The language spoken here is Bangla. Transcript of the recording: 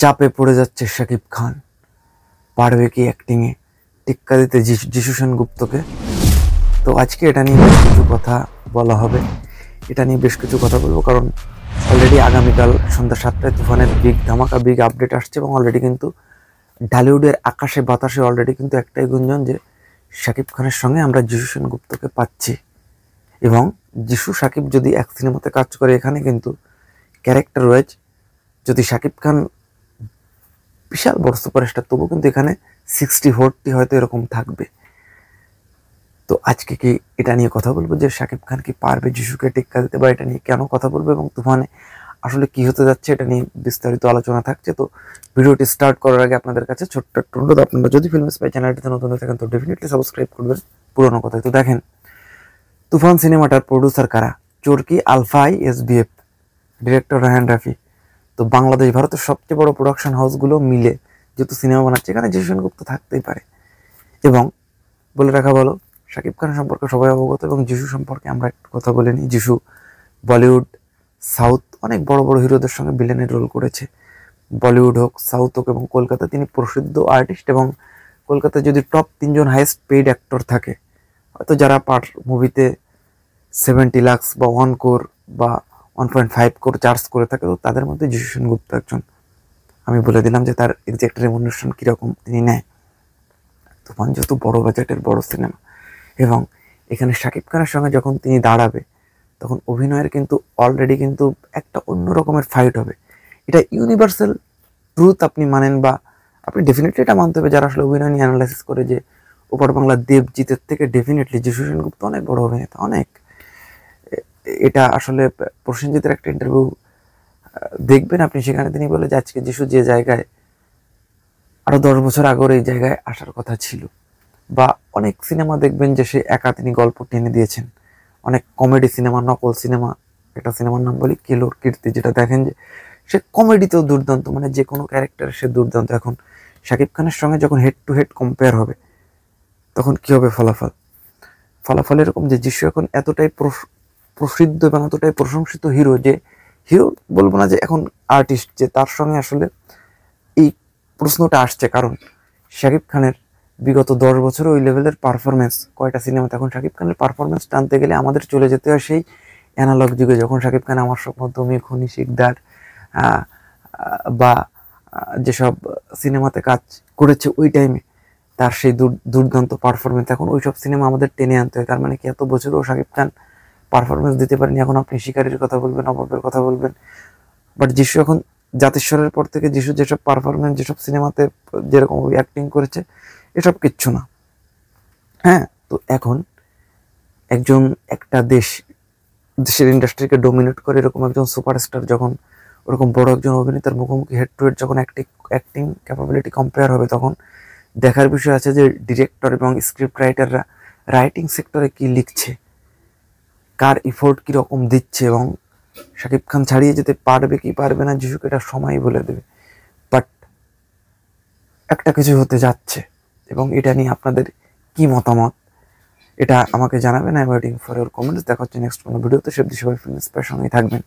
চাপে পড়ে যাচ্ছে শাকিব খান। পারবে কি অ্যাক্টিংয়ে টিক্কা দিতে যিশু সেনগুপ্তকে? তো আজকে এটা নিয়ে বেশ কিছু কথা বলা হবে। এটা নিয়ে বেশ কিছু কথা বলব কারণ অলরেডি আগামীকাল সন্ধ্যা সাতটায় তুফানের বিগ ধামাকা বিগ আপডেট আসছে এবং অলরেডি কিন্তু ঢালিউডের আকাশে বাতাসে অলরেডি কিন্তু একটাই গুঞ্জন যে শাকিব খানের সঙ্গে আমরা যিশু সেনগুপ্তকে পাচ্ছি। এবং যিশু সাকিব যদি এক সিনেমাতে কাজ করে, এখানে কিন্তু ক্যারেক্টার ওয়াইজ যদি শাকিব খান বিশাল বড় সুপারস্টার তবু কিন্তু এখানে সিক্সটি ফোরটি হয়তো এরকম থাকবে। তো আজকে কি এটা নিয়ে কথা বলব যে শাকিব খান কি পারবে যিশুকে টেক্কা দিতে বা এটা নিয়ে কেন কথা বলব এবং তুফানে আসলে কি হতে যাচ্ছে এটা নিয়ে বিস্তারিত আলোচনা থাকছে। তো ভিডিওটি স্টার্ট করার আগে আপনাদের কাছে ছোট্ট একটা অনুরোধ, আপনারা যদি ফিল্ম স্পাই চ্যানেলটিতে নতুন হয়ে থাকেন তো ডেফিনেটলি সাবস্ক্রাইব করবেন পুরোনো কথাই তো দেখেন, তুফান সিনেমাটার প্রডিউসার কারা? Chorki Alphai S VF director Raihan Rafi. তো বাংলাদেশ, ভারতের সবচেয়ে বড় প্রোডাকশন হাউসগুলো মিলে যেহেতু সিনেমা বানাচ্ছে, এখানে যিশু সেনগুপ্ত থাকতেই পারে। এবং বলে রাখা ভালো, শাকিব খান সম্পর্কে সবাই অবগত এবং যিশু সম্পর্কে আমরা একটু কথা বলে নিই। যিশু বলিউড, সাউথ অনেক বড় বড় হিরোদের সঙ্গে ভিলেনের রোল করেছে। বলিউড হোক, সাউথ হোক এবং কলকাতা, তিনি প্রসিদ্ধ আর্টিস্ট এবং কলকাতায় যদি টপ তিনজন হাইয়েস্ট পেইড অ্যাক্টর থাকে, হয়তো যারা পার মুভিতে সেভেন্টি লাক্স বা ওয়ান কোর বা one point five crore charge করে থাকে, তো তাদের মধ্যে যিশু সেনগুপ্ত একজন। আমি বলে দিলাম যে তার এক্সাক্ট রেমুনেশন কীরকম তিনি নেয়। তুফান যেহেতু বড় বাজেটের বড় সিনেমা এবং এখানে শাকিব খানের সঙ্গে যখন তিনি দাঁড়াবে, তখন অভিনয়ের কিন্তু অলরেডি কিন্তু একটা অন্য রকমের ফাইট হবে। এটা ইউনিভার্সাল ট্রুথ আপনি মানেন বা আপনি ডেফিনেটলি এটা মানতে হবে যারা আসলে অভিনয় নিয়ে অ্যানালাইসিস করে যে ওপর বাংলা দেবজিতের থেকে ডেফিনেটলি যিশু সেনগুপ্ত অনেক বড় অভিনেতা, অনেক। এটা আসলে প্রসেনজিতের একটা ইন্টারভিউ দেখবেন আপনি সেখানে তিনি বলে যে আজকে যিশু যে জায়গায় আরও দশ বছর আগের এই জায়গায় আসার কথা ছিল। বা অনেক সিনেমা দেখবেন যে সে একা তিনি গল্প টেনে দিয়েছেন। অনেক কমেডি সিনেমা নকল সিনেমা একটা সিনেমার নাম বলি, কেলোর কীর্তি যেটা দেখেন যে সে কমেডিতেও দুর্দান্ত মানে যে কোনো ক্যারেক্টার সে দুর্দান্ত। এখন শাকিব খানের সঙ্গে যখন হেড টু হেড কম্পেয়ার হবে, তখন কি হবে ফলাফল? ফলাফল এরকম যে যিশু এখন এতটাই প্রসিদ্ধ এবং এতটাই প্রশংসিত হিরো যে হিরো বলব না যে এখন আর্টিস্ট যে তার সঙ্গে আসলে এই প্রশ্নটা আসছে। কারণ শাকিব খানের বিগত দশ বছরে ওই লেভেলের পারফরমেন্স কয়টা সিনেমাতে এখন শাকিব খানের পারফরমেন্স টানতে গেলে আমাদের চলে যেতে হয় সেই অ্যানালগ যুগে, যখন শাকিব খান, আমার স্বপ্ন তুমি খনি, শিকদার বা যেসব সিনেমাতে কাজ করেছে ওই টাইমে তার সেই দূর- দুর্দান্ত পারফরমেন্স এখন ওইসব সিনেমা আমাদের টেনে আনতে হয়। তার মানে কি এত বছরও শাকিব খান পারফরমেন্স দিতে পারেনি এখন আপনি শিকারির কথা বলবেন, অভাবের কথা বলবেন। বাট যিশু এখন জাতিস্বরের পর থেকে যিশু যেসব পারফরমেন্স যেসব সিনেমাতে যেরকম অ্যাক্টিং করেছে, এসব কিচ্ছু না। হ্যাঁ তো এখন একজন একটা দেশ, দেশের ইন্ডাস্ট্রিকে ডোমিনেট করে এরকম একজন সুপারস্টার যখন, ওরকম বড় একজন অভিনেতার মুখোমুখি হেড টু হেড যখন অ্যাক্টিং অ্যাক্টিং ক্যাপাবিলিটি কম্পেয়ার হবে, তখন দেখার বিষয় আছে যে ডিরেক্টর এবং স্ক্রিপ্ট রাইটাররা রাইটিং সেক্টরে কি লিখছে। কার ইফোর্ট কীরকম দিচ্ছে এবং শাকিব খান ছাড়িয়ে যেতে পারবে কি পারবে না যিশুকে এটা সময় বলে দেবে। বাট একটা কিছু হতে যাচ্ছে এবং এটা নিয়ে আপনাদের কি মতামত? এটা আমাকে জানাবেন I waiting for your comments দেখা হচ্ছে নেক্সট কোনো ভিডিওতে। সব সবাই ফিল্ম সঙ্গেই থাকবেন।